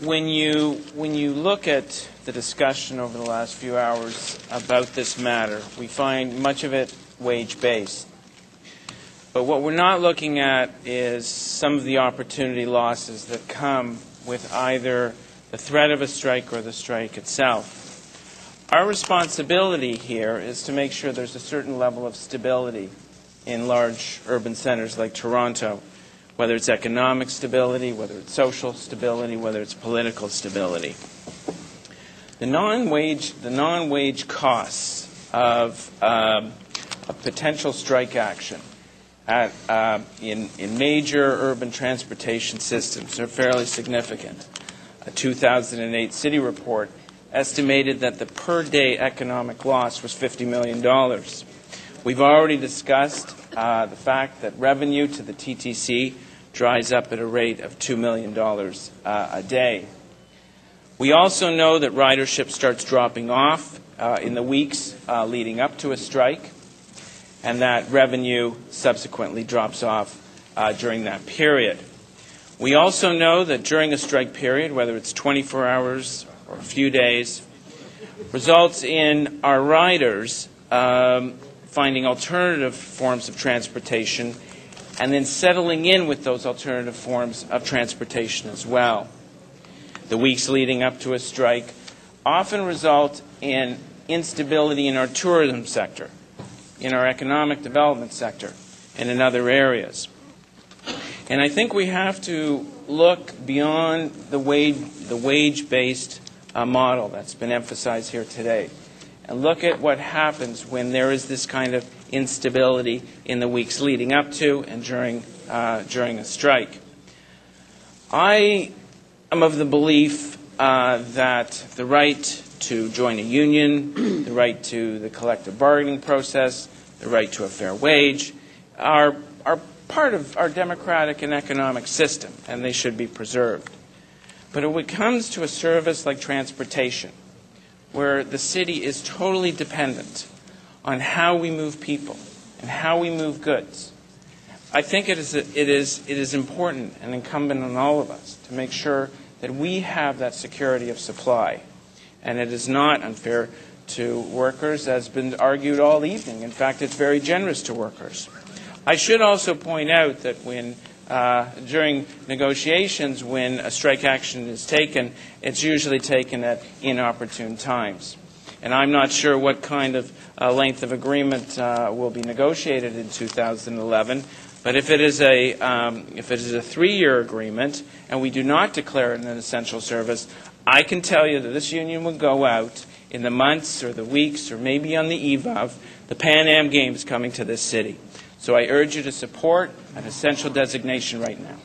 when you when you look at the discussion over the last few hours about this matter, we find much of it wage based. But what we're not looking at is some of the opportunity losses that come with either the threat of a strike or the strike itself. Our responsibility here is to make sure there's a certain level of stability in large urban centers like Toronto, whether it's economic stability, whether it's social stability, whether it's political stability. The non-wage, the non-wage costs of um, a potential strike action at, uh, in, in major urban transportation systems are fairly significant. A 2008 city report estimated that the per day economic loss was $50 million. We've already discussed uh, the fact that revenue to the TTC dries up at a rate of $2 million uh, a day. We also know that ridership starts dropping off uh, in the weeks uh, leading up to a strike, and that revenue subsequently drops off uh, during that period. We also know that during a strike period, whether it's 24 hours or a few days, results in our riders um, finding alternative forms of transportation and then settling in with those alternative forms of transportation as well. The weeks leading up to a strike often result in instability in our tourism sector, in our economic development sector, and in other areas. And I think we have to look beyond the wage, the wage-based uh, model that's been emphasized here today and look at what happens when there is this kind of instability in the weeks leading up to and during, uh, during a strike. I am of the belief uh, that the right to join a union, the right to the collective bargaining process, the right to a fair wage are, are part of our democratic and economic system, and they should be preserved. But when it comes to a service like transportation, where the city is totally dependent on how we move people and how we move goods, I think it is, it is, it is important and incumbent on all of us to make sure that we have that security of supply. And it is not unfair to workers, as has been argued all evening. In fact, it's very generous to workers. I should also point out that when uh, during negotiations, when a strike action is taken, it's usually taken at inopportune times. And I'm not sure what kind of uh, length of agreement uh, will be negotiated in 2011. But if it is a um, if it is a three-year agreement and we do not declare it an essential service, I can tell you that this union will go out in the months or the weeks or maybe on the eve of the Pan Am Games coming to this city. So I urge you to support an essential designation right now.